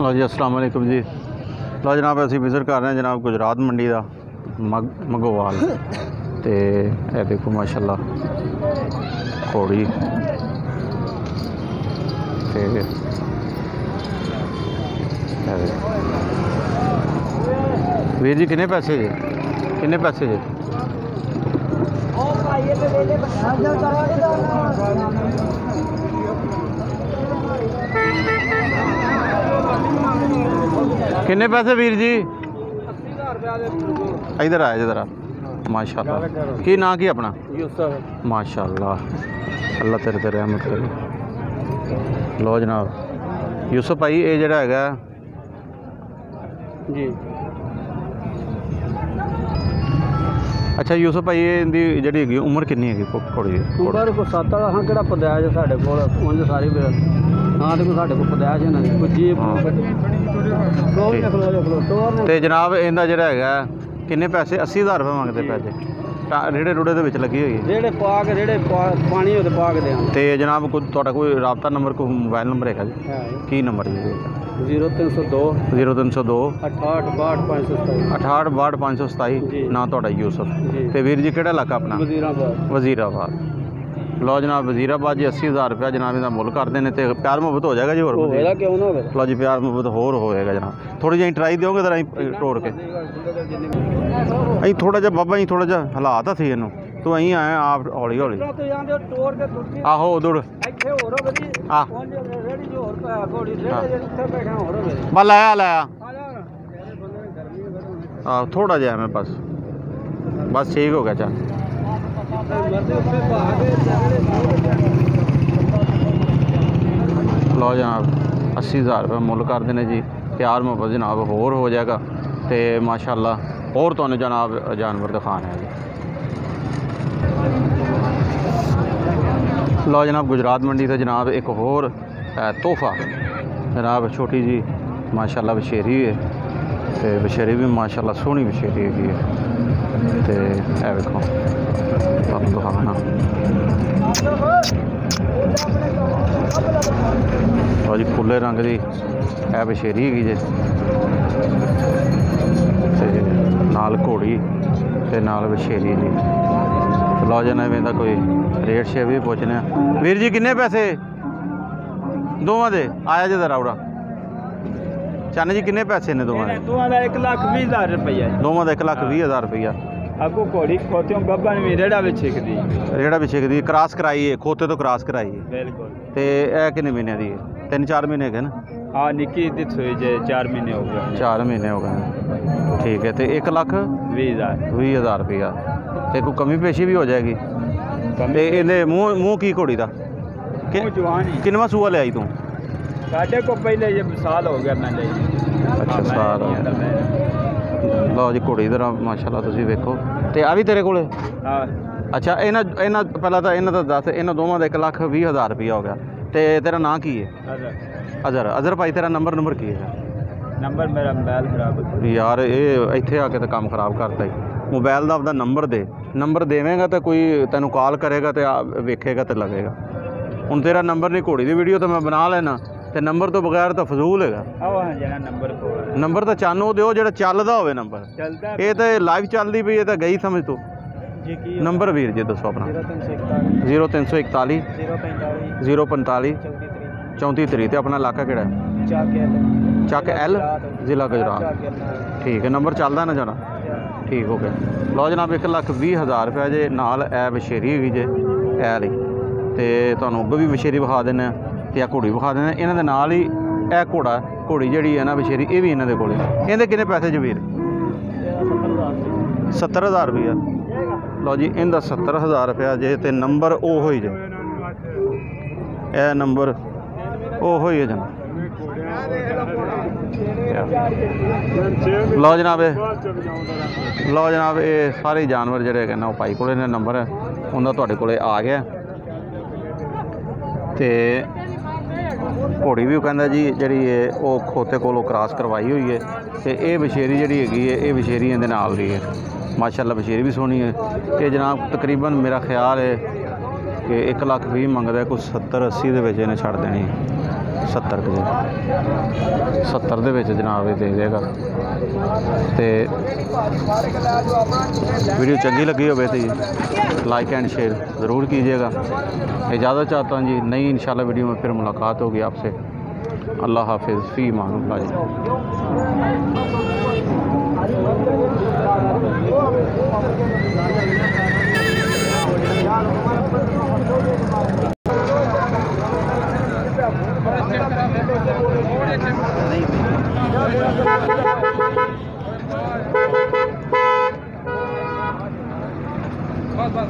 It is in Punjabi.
ਲਓ ਜੀ, ਅਸਲਾਮ ਵਾਲੇਕੁਮ ਜੀ। ਲਓ ਜਨਾਬ, ਅਸੀਂ ਵਿਜ਼ਿਟ ਕਰ ਰਹੇ ਹਾਂ ਜਨਾਬ ਗੁਜਰਾਤ ਮੰਡੀ ਦਾ ਮਗੋਵਾਲ। ਤੇ ਇਹ ਦੇਖੋ, ਮਾਸ਼ਾਅੱਲਾ ਘੋੜੀ ਤੇ ਵੀਰ ਜੀ, ਕਿੰਨੇ ਪੈਸੇ ਜੀ? ਕਿੰਨੇ ਪੈਸੇ ਜੀ? ਕਿੰਨੇ ਪੈਸੇ ਵੀਰ ਜੀ? ਇਧਰ ਆਇਆ ਜ਼ਰਾ ਮਾਸ਼ਾਅੱਲਾ। ਕੀ ਨਾਂ ਕੀ ਆਪਣਾ? ਯੂਸਫ। ਮਾਸ਼ਾਅੱਲਾ। ਅੱਲਾ ਤੇਰੇ ਤੇ ਰਹਿਮਤ ਕਰੇ। ਲੋ ਜਨਾਬ ਯੂਸਫ ਭਾਈ ਇਹ ਜਿਹੜਾ ਹੈਗਾ ਜੀ। ਅੱਛਾ ਯੂਸਫ ਭਾਈ ਇਹਦੀ ਜਿਹੜੀ ਹੈਗੀ ਉਮਰ ਕਿੰਨੀ ਹੈਗੀ? ਦੀ ਉਮਰ ਕੋ ਸੱਤ ਵਾਲਾ ਹਾਂ ਕਿਹੜਾ ਪਦਾਇਜ ਸਾਡੇ ਕੋਲ ਉਂਝ ਸਾਰੀ ਵੇ ਹਾਂ ਤੇ ਸਾਡੇ ਕੋਲ ਕੋਈ ਜੀਪ ਹਾਂ। ਟੋਰ ਨੇ ਜਨਾਬ ਇਹਦਾ ਜਿਹੜਾ ਹੈਗਾ ਕਿੰਨੇ ਪੈਸੇ? 80000 ਰੁਪਏ ਮੰਗਦੇ ਪੈਸੇ। ਤਾਂ ਰੇੜੇ ਰੂੜੇ ਦੇ ਵਿੱਚ ਲੱਗੀ ਹੋਈ ਹੈ। ਜਿਹੜੇ ਪਾ ਕੇ ਜਿਹੜੇ ਪਾ- ਪਾਣੀ ਉਹਦੇ ਪਾ ਕੇ ਦੇਵਾਂ ਤੇ ਜਨਾਬ ਕੋਈ ਤੁਹਾਡਾ ਕੋਈ ਰਾਬਤਾ ਨੰਬਰ ਕੋਈ ਮੋਬਾਈਲ ਨੰਬਰ ਹੈਗਾ ਜੀ? ਕੀ ਨੰਬਰ ਜੀ? 0302 0302 68 527 68 62 527 ਜੀ। ਨਾਂ ਤੁਹਾਡਾ ਯੂਸਫ। ਜੀ। ਤੇ ਵੀਰ ਜੀ ਕਿਹੜਾ ਇਲਾਕਾ ਆਪਣਾ? ਵਜ਼ੀਰਾਬਾਦ। ਵਜ਼ੀਰਾਬਾਦ। ਲਓ ਜਨਾਬ ਵਜ਼ੀਰਾਬਾਦ ਜੀ 80000 ਰੁਪਏ ਜਨਾਬ ਇਹਦਾ ਮੁੱਲ ਕਰ ਦੇਣੇ ਤੇ ਪਿਆਰ ਮੁਹੱਬਤ ਹੋ ਜਾਏਗਾ ਜੀ ਹੋਰ ਉਹ ਹੋਏਗਾ ਕਿਉਂ ਨਾ ਹੋਵੇ? ਲਓ ਜੀ ਪਿਆਰ ਮੁਹੱਬਤ ਹੋਰ ਹੋਏਗਾ ਜਨਾਬ। ਥੋੜੀ ਜਿਹੀ ਟਰਾਈ ਦਿਓਗੇ ਜ਼ਰਾ ਅਸੀਂ ਤੋੜ ਕੇ। ਅਸੀਂ ਥੋੜਾ ਜਿਹਾ ਬਾਬਾ ਜੀ ਥੋੜਾ ਜਿਹਾ ਹਾਲਾਤ ਹੱਥੀ ਇਹਨੂੰ। ਤੂੰ ਅਸੀਂ ਆਇਆ ਆਪ ਹੌਲੀ ਹੌਲੀ ਤੇ ਜਾਂਦੇ ਟੋਰ ਕੇ ਤੁਰਦੀ ਆਹੋ ਉਦੜ ਇੱਥੇ ਹੋਰ ਹੋਵੇ ਜੀ ਆ। ਰੇੜੀ ਜੋ ਹੋਰ ਪਾ ਘੋੜੀ। ਰੇੜੀ ਬੈਠਾ ਹੋਰ ਹੋਵੇ। ਬਾ ਲਾਇਆ ਲਾਇਆ ਆ। ਜਾ। ਨੇ ਆ ਥੋੜਾ ਜਿਹਾ ਐਵੇਂ ਬਸ। ਬਸ ਠੀਕ ਹੋ ਗਿਆ ਚੱਲ। ਲਓ ਜਨਾਬ 80000 ਰੁਪਏ ਮੁੱਲ ਕਰਦੇ ਨੇ ਜੀ ਪਿਆਰ ਮੁਹੱਬਤ ਜਨਾਬ ਹੋਰ ਹੋ ਜਾਏਗਾ ਤੇ ਮਾਸ਼ਾਅੱਲਾ ਹੋਰ ਤੁਹਾਨੂੰ ਜਨਾਬ ਜਾਨਵਰ ਦਿਖਾਣਾ ਹੈ ਜੀ ਲਓ ਜਨਾਬ ਗੁਜਰਾਤ ਮੰਡੀ ਤੋਂ ਜਨਾਬ ਇੱਕ ਹੋਰ ਅ, ਤੋਹਫਾ ਜਨਾਬ ਛੋਟੀ ਜੀ ਮਾਸ਼ਾਅੱਲਾ ਬਸ਼ੇਰੀ ਹੈ ਤੇ ਬਸ਼ੇਰੀ ਵੀ ਮਾਸ਼ਾਅੱਲਾ ਸੋਹਣੀ ਬਸ਼ੇਰੀ ਹੈਗੀ ਹੈ ਤੇ ਇਹ ਵੇਖੋ। ਤੁਹਾਨੂੰ ਦਿਖਾਣਾ ਲਓ ਜੀ ਫੁੱਲੇ ਰੰਗ ਦੀ ਇਹ ਬਸ਼ੇਰੀ ਹੈਗੀ ਜੇ। ਤੇ ਨਾਲ ਘੋੜੀ ਤੇ ਨਾਲ ਬਸ਼ੇਰੀ ਜੀ। ਲਓ ਜਨਾ ਐਵੇਂ ਦਾ ਕੋਈ ਰੇਟ ਸ਼ੇ ਵੀ ਪੁੱਛਨੇ ਆ ਵੀਰ ਜੀ ਕਿੰਨੇ ਪੈਸੇ? ਦੋਵਾਂ ਦੇ। ਆਇਆ ਜੇ ਜ਼ਰਾ ਉਰਾ ਚੰਨ ਜੀ ਕਿੰਨੇ ਪੈਸੇ ਨੇ ਦੋਵਾਂ ਦੇ? ਦੋਵਾਂ ਦਾ 1 ਲੱਖ 20 ਹਜ਼ਾਰ ਰੁਪਈਆ। ਦੋਵਾਂ ਦਾ 1 ਲੱਖ 20 ਹਜ਼ਾਰ ਰੁਪਈਆ। ਅੱਗੋਂ ਘੋੜੀ ਖੋਤਿਓਂ ਗੱਬਾਂ ਵੀ ਰੇੜਾ ਵਿੱਚ ਛਿਕਦੀ। ਜਿਹੜਾ ਪਿੱਛੇ ਦੀ ਕ੍ਰਾਸ ਕਰਾਈ ਹੈ ਖੋਤੇ ਤੋਂ ਕ੍ਰਾਸ ਕਰਾਈ ਹੈ ਬਿਲਕੁਲ। ਤੇ ਇਹ ਕਿੰਨੇ ਮਹੀਨਿਆਂ ਦੀ ਹੈ? ਤਿੰਨ ਚਾਰ ਮਹੀਨੇ ਹੈਗੇ ਨਾ? ਆ ਨਿੱਕੀ ਦਿੱਤ ਹੋਈ ਜੇ 4 ਮਹੀਨੇ ਹੋ ਗਏ। 4 ਮਹੀਨੇ ਹੋ ਗਏ। ਠੀਕ ਹੈ ਤੇ 1 ਲੱਖ 20 ਹਜ਼ਾਰ। 20 ਹਜ਼ਾਰ ਰੁਪਈਆ ਤੇ ਕੋਈ ਕਮੀ ਪੇਸ਼ੀ ਵੀ ਹੋ ਜਾਏਗੀ? ਤੇ ਇਹਦੇ ਮੂੰਹ ਮੂੰਹ ਕੀ ਘੋੜੀ ਦਾ? ਕਿ- ਉਹ ਜਵਾਨ ਹੀ। ਕਿੰਨਵਾਂ ਸੂਆ ਲਿਆਈ ਤੂੰ? ਸਾਡੇ ਕੋ ਪਹਿਲੇ ਜੇ ਸਾਲ ਹੋ ਗਿਆ ਮੈਂ ਲਈ। ਅੱਛਾ, ਸਾਲ ਹੋ ਗਿਆ। ਲਓ ਜੀ ਘੋੜੀ ਦਾ ਮਾਸ਼ਾਅੱਲਾ ਤੁਸੀਂ ਵੇਖੋ। ਤੇ ਆ ਵੀ ਤੇਰੇ ਕੋਲੇ? ਹਾਂ। ਅੱਛਾ ਇਹਨਾਂ ਇਹਨਾਂ ਪਹਿਲਾਂ ਤਾਂ ਇਹਨਾਂ ਦਾ ਦੱਸ ਇਹਨਾਂ ਦੋਵਾਂ ਦਾ 1 ਲੱਖ 20 ਹਜ਼ਾਰ ਰੁਪਈਆ ਹੋ ਗਿਆ। ਤੇ ਤੇਰਾ ਨਾਂ ਕੀ ਹੈ? ਅਜ਼ਰ। ਅਜ਼ਰ। ਭਾਈ ਤੇਰਾ ਨੰਬਰ ਨੰਬਰ ਕੀ ਹੈ? ਨੰਬਰ ਮੇਰਾ ਮੋਬਾਈਲ ਖਰਾਬ ਹੋ ਯਾਰ ਇਹ ਇੱਥੇ ਆ ਕੇ ਤਾਂ ਕੰਮ ਖਰਾਬ ਕਰਤਾ ਹੀ ਮੋਬਾਈਲ ਦਾ ਆਪਦਾ ਨੰਬਰ ਦੇ। ਨੰਬਰ ਦੇਵੇਂਗਾ ਤਾਂ ਕੋਈ ਤੈਨੂੰ ਕਾਲ ਕਰੇਗਾ ਤੇ ਵੇਖੇਗਾ ਤੇ ਲਵੇਗਾ ਹੁਣ ਤੇਰਾ ਨੰਬਰ ਨਹੀਂ ਘੋੜੀ ਦੀ ਵੀਡੀਓ ਤਾਂ ਮੈਂ ਬਣਾ ਲੈਣਾ। ਤੇ ਨੰਬਰ ਤੋਂ ਬਗੈਰ ਤਾਂ ਫਜ਼ੂਲ ਹੈਗਾ। ਆਹ ਹਾਂ ਜਿਹੜਾ ਨੰਬਰ ਕੋਲ ਨੰਬਰ ਤਾਂ ਚਾਨੋ ਦਿਓ ਜਿਹੜਾ ਚੱਲਦਾ ਹੋਵੇ ਨੰਬਰ। ਚੱਲਦਾ ਇਹ ਤਾਂ ਲਾਈਵ ਚੱਲਦੀ ਪਈ ਇਹ ਤਾਂ ਗਈ ਸਮਝ ਤੂੰ। ਜੀ ਕੀ ਨੰਬਰ ਵੀਰ ਜੀ ਦੱਸੋ ਆਪਣਾ। 0341 0341 045 045 34 34 ਤਰੀ ਤੇ ਆਪਣਾ ਇਲਾਕਾ ਕਿਹੜਾ ਹੈ? ਚੱਕ ਐਲ ਜ਼ਿਲ੍ਹਾ ਗੁਜਰਾਤ। ਠੀਕ ਹੈ ਨੰਬਰ ਚੱਲਦਾ ਨਾ ਜਾਣਾ ਠੀਕ ਹੋ ਗਿਆ ਲਓ ਜਨਾਬ 1 ਲੱਖ 20 ਹਜ਼ਾਰ ਰੁਪਏ ਜੇ ਨਾਲ ਐ ਬਸ਼ੇਰੀ ਹੈਗੀ ਜੇ ਐ ਲਈ ਤੇ ਤੁਹਾਨੂੰ ਅੱਗੇ ਵੀ ਬਸ਼ੇਰੀ ਵਿਖਾ ਦਿੰਦੇ ਆ ਤੇ ਆ ਘੋੜੀ ਵਿਖਾ ਦਿੰਦੇ ਇਹਨਾਂ ਦੇ ਨਾਲ ਹੀ ਇਹ ਘੋੜਾ, ਘੋੜੀ ਜਿਹੜੀ ਹੈ ਨਾ ਬਸ਼ੇਰੀ ਇਹ ਵੀ ਇਹਨਾਂ ਦੇ ਕੋਲ ਇਹਦੇ ਕਿੰਨੇ ਪੈਸੇ ਜਵੀਰ 70000 ਰੁਪਇਆ ਲਓ ਜੀ, ਇਹਦਾ 70000 ਰੁਪਇਆ ਜੇ ਤੇ ਨੰਬਰ ਉਹ ਹੋਈ ਜੇ। ਇਹ ਨੰਬਰ ਉਹ ਹੋਈ ਹੈ ਜਨਾਬ। ਲਓ ਜਨਾਬ ਇਹ। ਲਓ ਜਨਾਬ ਇਹ ਸਾਰੇ ਜਾਨਵਰ ਜਿਹੜੇ ਕਹਿੰਦਾ ਉਹ ਭਾਈ ਕੋਲੇ ਨੇ ਨੰਬਰ। ਉਹਦਾ ਤੁਹਾਡੇ ਕੋਲੇ ਆ ਗਿਆ। ਤੇ ਘੋੜੀ ਵੀ ਉਹ ਕਹਿੰਦਾ ਜੀ, ਜਿਹੜੀ ਹੈ ਉਹ ਖੋਤੇ ਕੋਲੋਂ ਕ੍ਰਾਸ ਕਰਵਾਈ ਹੋਈ ਹੈ ਤੇ ਇਹ ਬਸ਼ੇਰੀ ਜਿਹੜੀ ਹੈਗੀ ਹੈ, ਇਹ ਬਸ਼ੇਰੀ ਇਹਦੇ ਨਾਲ ਦੀ ਹੈ। ਮਾਸ਼ਾਅੱਲਾ ਬਸ਼ੇਰੀ ਵੀ ਸੋਹਣੀ ਹੈ। ਇਹ ਜਨਾਬ ਤਕਰੀਬਨ ਮੇਰਾ ਖਿਆਲ ਹੈ ਕਿ 1 ਲੱਖ ਵੀਹ ਮੰਗਦਾ ਕੁਝ 70 80 ਦੇ ਵਿੱਚ ਇਹਨੇ ਛੱਡ ਦੇਣੀ 70 ਕੁ ਜੀ 70 ਦੇ ਵਿੱਚ ਜਨਾਬ ਇਹ ਦੇ ਦੇਗਾ ਤੇ ਵੀਡੀਓ ਚੰਗੀ ਲੱਗੀ ਹੋਵੇ ਤੇ लाइक एंड शेयर ज़रूर कीजिएगा इजाज़त चाहता हूँ जी नई इंशाल्लाह वीडियो में फिर मुलाकात होगी आपसे अल्लाह हाफिज़ फ़ी मानुल्लाह जी ਬਸ ਬਸ